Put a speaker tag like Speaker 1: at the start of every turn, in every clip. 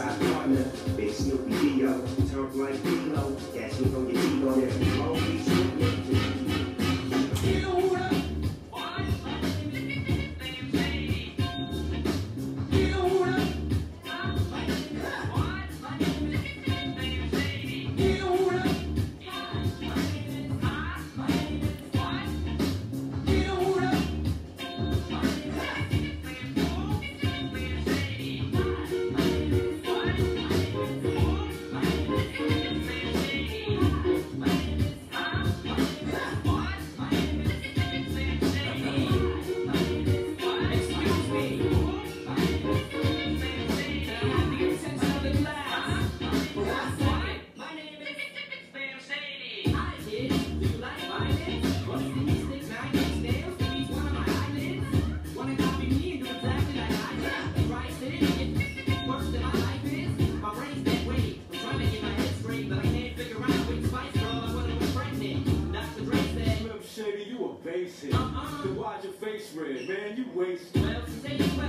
Speaker 1: side partner, big Snoopy Dio, turn like
Speaker 2: man. You
Speaker 3: waste.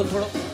Speaker 4: बोल थोड़ा।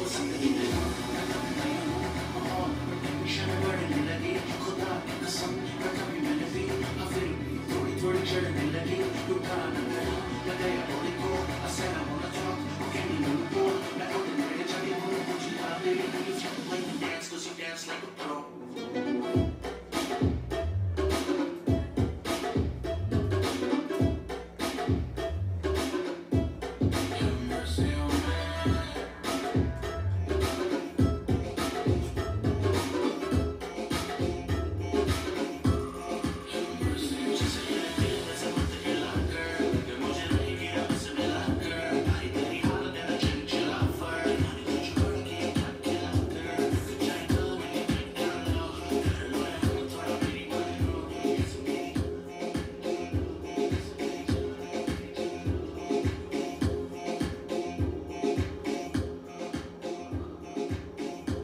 Speaker 5: for somebody